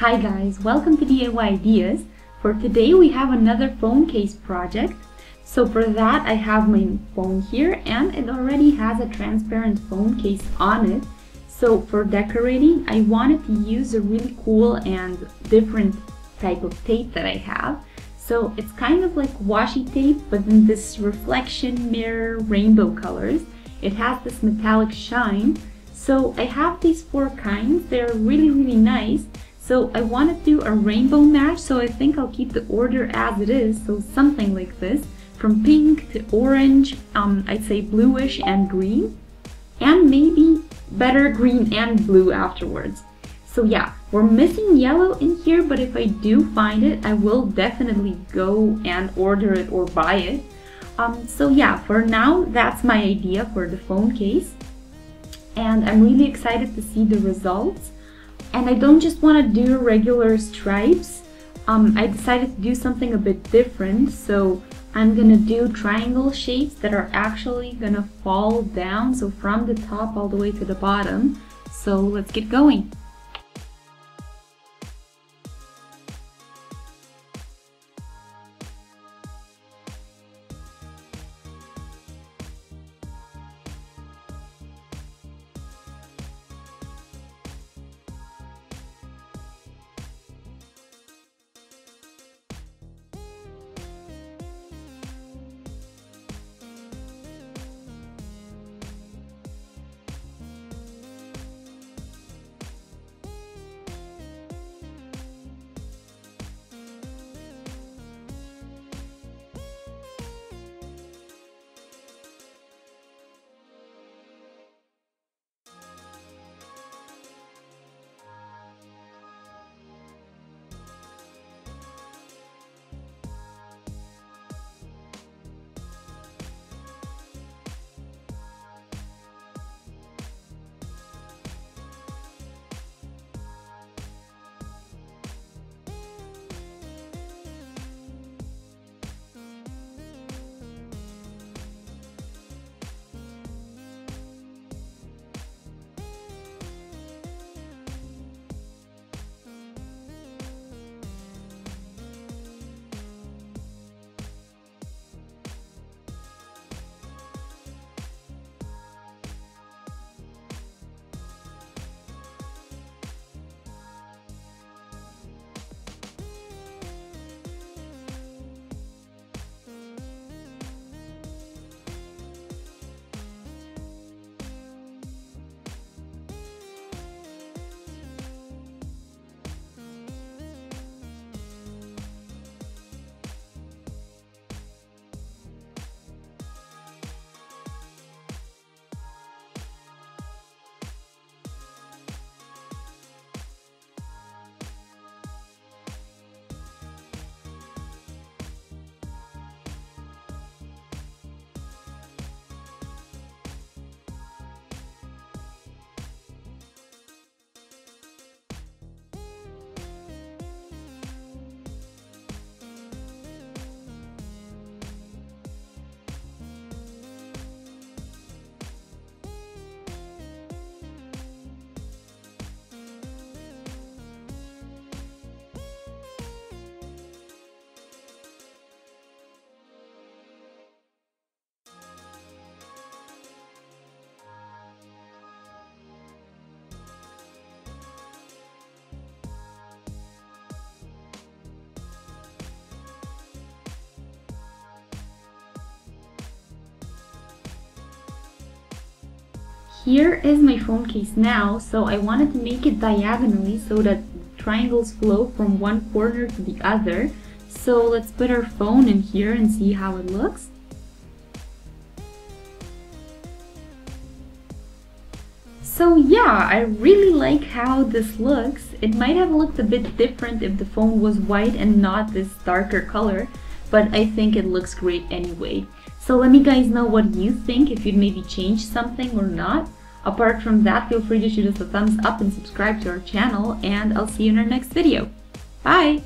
Hi guys, welcome to DIY Ideas. For today we have another phone case project. So for that I have my phone here and it already has a transparent phone case on it. So for decorating I wanted to use a really cool and different type of tape that I have. So it's kind of like washi tape but in this reflection mirror rainbow colors. It has this metallic shine. So I have these four kinds. They're really really nice. So I want to do a rainbow match so I think I'll keep the order as it is. So something like this from pink to orange, um, I'd say bluish and green, and maybe better green and blue afterwards. So yeah, we're missing yellow in here, but if I do find it, I will definitely go and order it or buy it. Um, so yeah, for now, that's my idea for the phone case. And I'm really excited to see the results. And I don't just want to do regular stripes. Um, I decided to do something a bit different. So I'm gonna do triangle shapes that are actually gonna fall down. So from the top all the way to the bottom. So let's get going. Here is my phone case now, so I wanted to make it diagonally so that triangles flow from one corner to the other. So let's put our phone in here and see how it looks. So yeah, I really like how this looks. It might have looked a bit different if the phone was white and not this darker color, but I think it looks great anyway. So let me guys know what you think, if you'd maybe change something or not. Apart from that, feel free to shoot us a thumbs up and subscribe to our channel, and I'll see you in our next video. Bye!